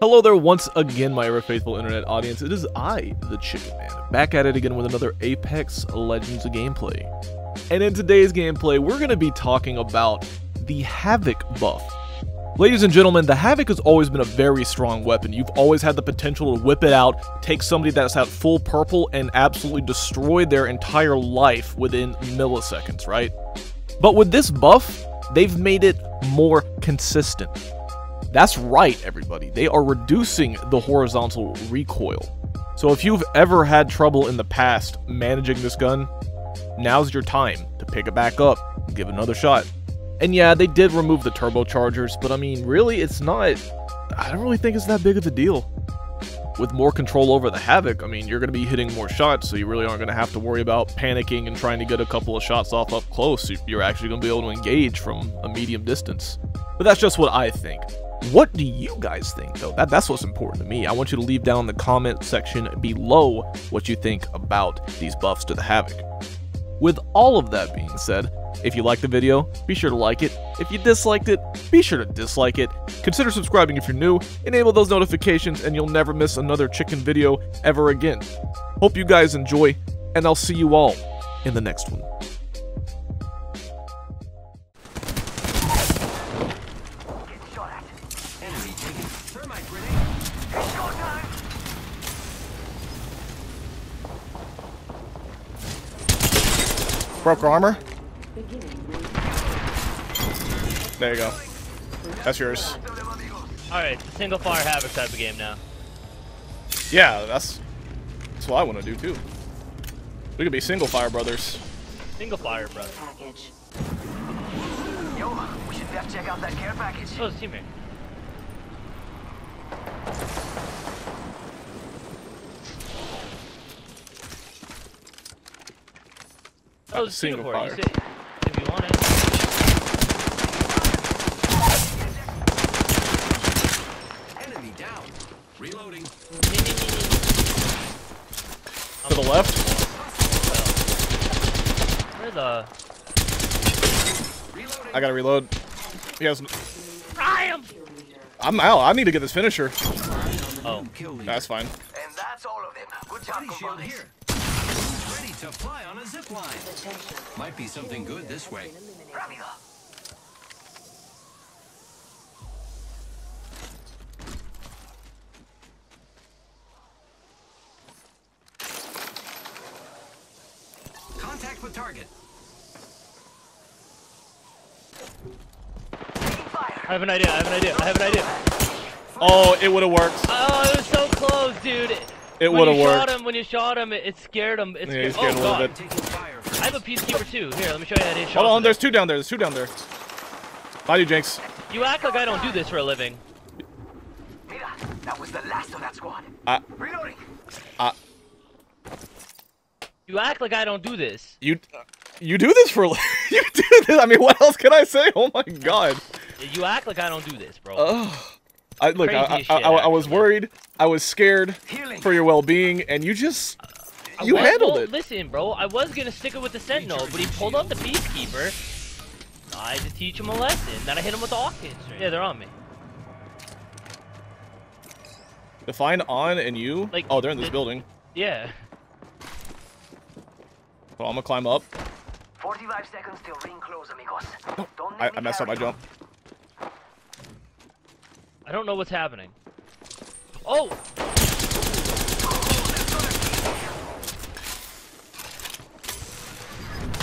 Hello there once again, my ever faithful internet audience. It is I, the Chicken Man, back at it again with another Apex Legends gameplay. And in today's gameplay, we're going to be talking about the Havoc buff. Ladies and gentlemen, the Havoc has always been a very strong weapon. You've always had the potential to whip it out, take somebody that's at full purple, and absolutely destroy their entire life within milliseconds, right? But with this buff, they've made it more consistent. That's right, everybody. They are reducing the horizontal recoil. So if you've ever had trouble in the past managing this gun, now's your time to pick it back up and give another shot. And yeah, they did remove the turbochargers, but I mean, really, it's not. I don't really think it's that big of a deal. With more control over the Havoc, I mean, you're going to be hitting more shots, so you really aren't going to have to worry about panicking and trying to get a couple of shots off up close. You're actually going to be able to engage from a medium distance. But that's just what I think. What do you guys think, though? That, that's what's important to me. I want you to leave down in the comment section below what you think about these buffs to the Havoc. With all of that being said, if you liked the video, be sure to like it. If you disliked it, be sure to dislike it. Consider subscribing if you're new, enable those notifications, and you'll never miss another chicken video ever again. Hope you guys enjoy, and I'll see you all in the next one. Broke her armor. There you go. That's yours. Alright, single fire havoc type of game now. Yeah, that's that's what I want to do too. We could be single fire brothers. Single fire, brothers. package. Yo, we should def check out that care package. Oh, it's teammate. Oh, it's Single single fire. fire. You say, if you want it. Enemy down. Reloading. To the left. Where the? Reloading. I gotta reload. He has. I am. I'm out. I need to get this finisher. Oh, Kill leader. That's fine. And that's all of them. Good job, Body shield compadres. here. Ready to fly on a zip line. Might be something good this way. Contact with target. I have an idea. I have an idea. I have an idea. Oh, it would have worked. Oh, it was so close, dude. It would have you Shot worked. him, when you shot him, it, it scared him. It Yeah, he scared, scared oh, a little God. bit. Taking fire. I have a peacekeeper too. Here, let me show you how to hit Hold on, with there's two down there. There's two down there. Bye, you, Jankz. You act like I don't do this for a living. Mira, that was the last of that squad. I, Reloading. I, You act like I don't do this. you, you do this for. a li- you do this. I mean, what else can I say? Oh my god. You act like I don't do this, bro. Ugh. I look. I, I, I, I was worried. I was scared for your well-being, and you just uh, you was- handled well, it. Listen, bro, I was gonna stick it with the Sentinel, but he pulled out the Peacekeeper. I had to teach him a lesson. Then I hit him with the Octane string. Yeah, they're on me. Define on and you. Like, oh, they're in this it- building. Yeah. Well, I'm gonna climb up. 45 seconds till ring close, amigos. Don't I, let I messed up my carry jump. I don't know what's happening. Oh! you.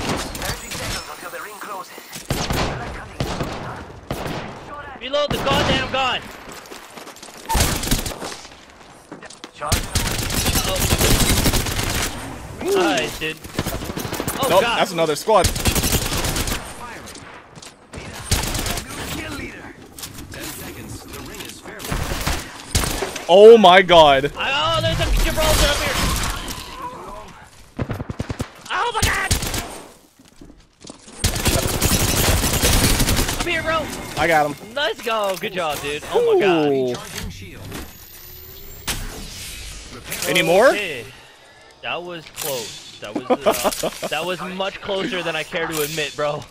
30 seconds until the ring closes. I like cutting. Shot at. Reload the goddamn gun! Charge. Oh. Nice, dude. Oh, Nope, God. that's another squad. Firing. New kill leader. Ten seconds. The ring is fairly. Oh my god. Oh, there's a Gibraltar up here! Oh my god! I'm here, bro! I got him. Let's go! Good job, dude. Oh my god. Ooh. Charging shield. Any more? Okay. That was close. That was uh, that was much closer than I care to admit, bro.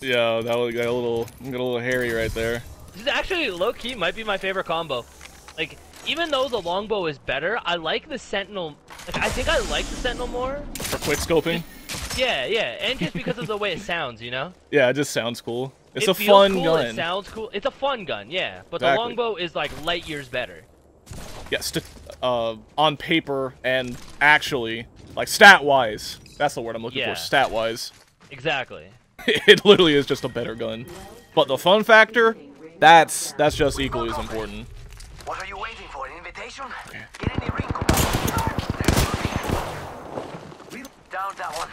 Yeah, that was got a little, got a little hairy right there. This is actually low key might be my favorite combo. Like even though the longbow is better, I like the sentinel. Like, I think I like the sentinel more. For quick scoping. Yeah, yeah, and just because of the way it sounds, you know. Yeah, it just sounds cool. It's it a feels fun cool, It gun. sounds cool. It's a fun gun, yeah. But the longbow is like light years better. Yeah, uh, on paper and actually, like stat wise. That's the word I'm looking Yeah. for. Stat wise. Exactly. it literally is just a better gun. But the fun factor, that's that's just equally as important. What are you waiting for? An invitation? Get in the ring, compadre. Down that one.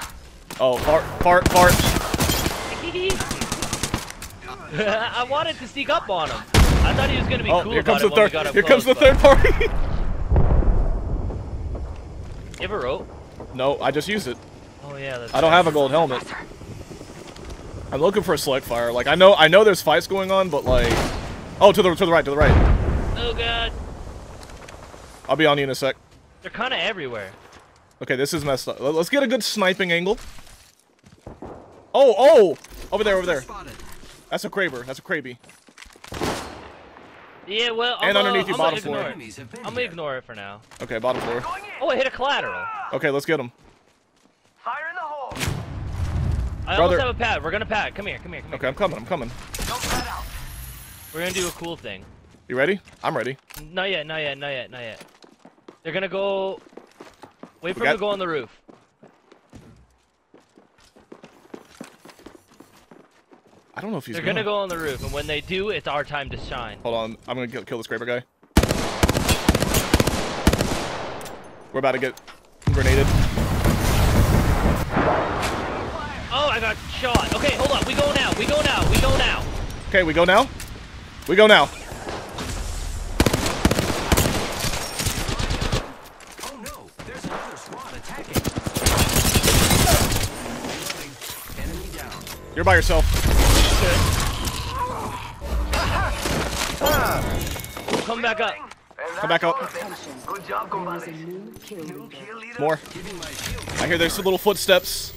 Oh, fart, fart, fart. I wanted to sneak up on him. I thought he was gonna be Oh, cool here about comes the it third. got up Here comes the close, third party. You have a rope? no, I just used it. Oh yeah, that's. I don't have a gold helmet. I'm looking for a select fire. Like I know, I know there's fights going on, but like, oh, to the to the right, to the right. Oh god, I'll be on you in a sec. they're kind of everywhere. Okay, this is messed up. Let- Let's get a good sniping angle. Oh, oh, over there, over there. That's a Kraber. That's a Kraby. Yeah, well, And I'm, underneath uh, you, I'm bottom gonna floor. ignore it. Enemies have been I'm gonna ignore it for now. Okay, bottom floor. Oh, I hit a collateral. Okay, let's get him. Fire in the hole. I Brother- almost have a pad. We're gonna pad. Come here, come here, come here. Okay, I'm coming. I'm coming. Don't cut out. We're gonna do a cool thing. You ready? I'm ready. Not yet, not yet, not yet, not yet. They're gonna go. Wait for We them got- to go on the roof. I don't know if he's They're gonna go on the roof, and when they do, it's our time to shine. Hold on. I'm gonna kill, kill this Kraber guy. We're about to get grenaded. Oh, I got shot. Okay, hold on. We go now. We go now. We go now. Okay, we go now. We go now. Oh no, there's another squad attacking. Reloading. Enemy down. You're by yourself. Come back up. Come back up. that's all of them. Good job, compadre. New kill leader. More. Giving my shield. I hear there's some little footsteps.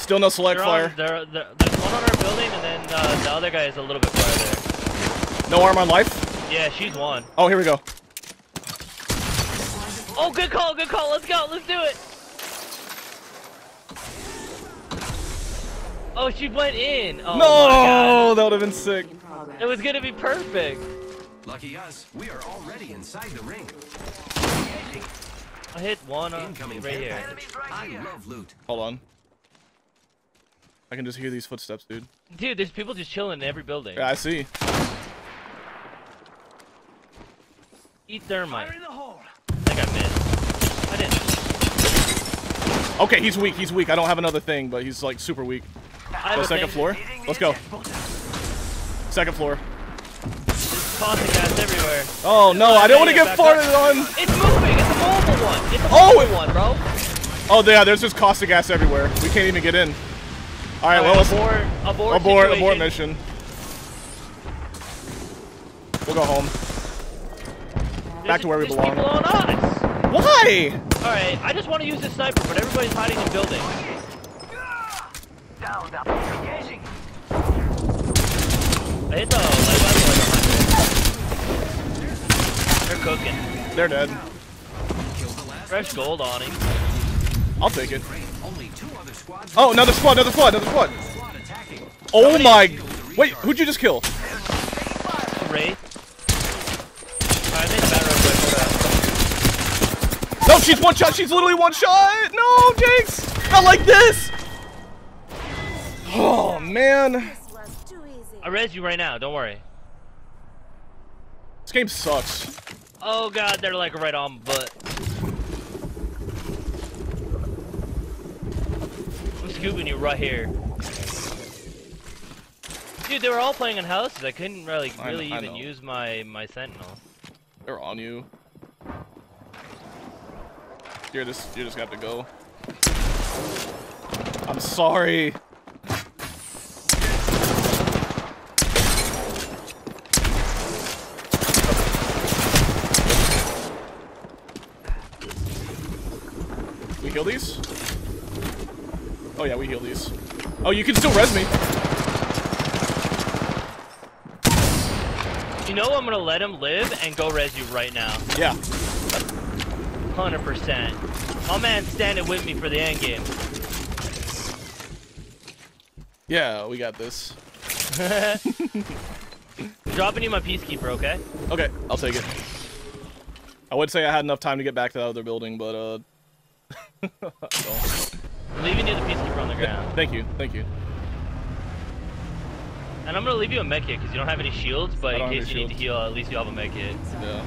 Still no select They're fire. on, they're, they're, there's one on our building, and then uh, the other guy is a little bit farther. No arm on life. Yeah, she's one. Oh, here we go. Oh, good call, good call. Let's go. Let's do it. Oh, she went in. Oh, no, that would have been sick. It was gonna be perfect. Lucky us, we are already inside the ring. I hit one on Incoming right here. Enemies right I here. love loot. Hold on. I can just hear these footsteps, dude. Dude, there's people just chilling in every building. Yeah, I see. Eat thermite. Fire in the hole. I think I missed. I didn't. Okay, he's weak. He's weak. I don't have another thing, but he's like super weak. I Go oh, second thing. floor. Let's go. Second floor. Gas everywhere. Oh no, I don't want to get farted on. It's moving. It's a mobile one. It's a Oh, mobile one, bro. Oh yeah, there's just caustic gas everywhere. We can't even get in. All right, well, let's abort, abort, abort, situation. abort mission. We'll go home. There's Back to where we belong. people on us. Why? All right, I just want to use this sniper, but everybody's hiding in buildings. Down, down. Engaging. I hit the light rifle like 100. They're cooking. They're dead. Killed the last Fresh gold on him. I'll take it. Great. Only two other squads. Oh, another squad, another squad, another squad. Squad. Oh my. Wait, who'd you just kill? Wraith. Alright, I made a bad real quick. Hold up. No, she's one shot. She's literally one shot. No, Jankz. Not like this. Oh man, This was too easy. I res you right now. Don't worry. this game sucks. Oh god, they're like right on my butt. I'm scooping you right here. Dude, they were all playing in houses. I couldn't really, really I even know. use my my sentinel. They're on you. You're just, you just got to go. I'm sorry. Heal these? Oh yeah, we heal these. Oh, you can still res me. You know I'm gonna let him live and go res you right now. Yeah. 100%. My man's standing with me for the end game. Yeah, we got this. Dropping you my peacekeeper, okay? Okay, I'll take it. I would say I had enough time to get back to that other building, but uh. I'm leaving you the peacekeeper on the ground. Thank you, thank you. And I'm gonna leave you a med kit because you don't have any shields, but in case you need to heal, at least you have a med kit. Yeah.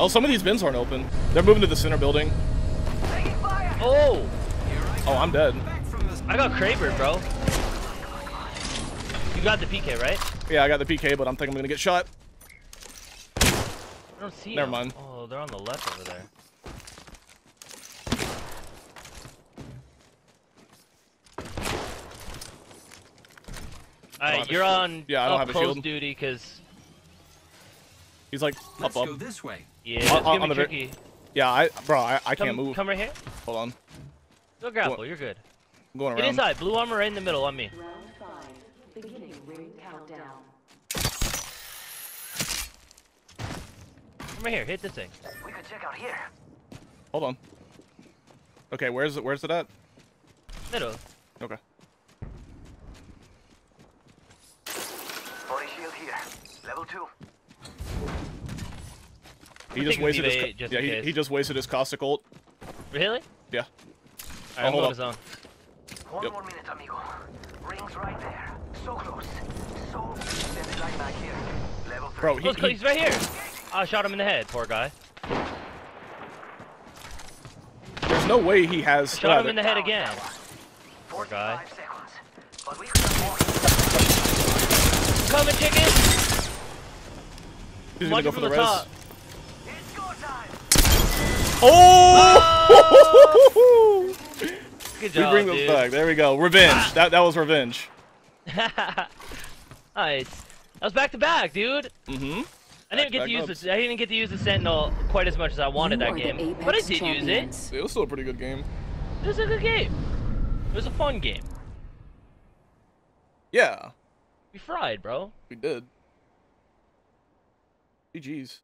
Oh, some of these bins aren't open. They're moving to the center building. Oh! Oh, I'm dead. Back from the I got Kraber, bro. You got the PK, right? Yeah, I got the PK, but I'm thinking I'm gonna get shot. I don't see Never them. mind. Oh, they're on the left over there. Have Alright, you're on Yeah, I don't have a shield. duty because He's like Let's up, go up. this way. yeah, it's on- gonna on be the tricky. Yeah, I, bro, I, I can't move. come right here. Hold on. Go grapple. What? You're good. I'm going Get around. inside. Blue armor right in the middle on me. Round five, beginning ring countdown. Come right here. Hit this thing. We could check out here. Hold on. Okay, where's it? Where's it at? Middle. Okay. 40 shield here. Level 2. He just wasted his. Viva ca- eight just yeah, he, he just wasted his caustic ult. Really? Yeah. Alright, Oh, I'm hold going up. zone. One Yep. more minute, amigo. Rings right there. So close. So extended line back here. Level 3. Bro, he, Look, he, he's right here. I shot him in the head. Poor guy. there's no way he has. Shot him in the head again. 45 guy. seconds. But we could have more. Coming, chicken. He's gonna go for the the res. top. It's go time. Oh! Good job, we bring those dude. back. There we go. Revenge. That that was revenge. nice. That was back to back, dude. Mm-hmm. I didn't get Back to use ups. the I didn't get to use the Sentinel quite as much as I wanted You that game, but I did use it. It was still a pretty good game. It was a good game. It was a fun game. Yeah, We fried, bro. we did. GG's.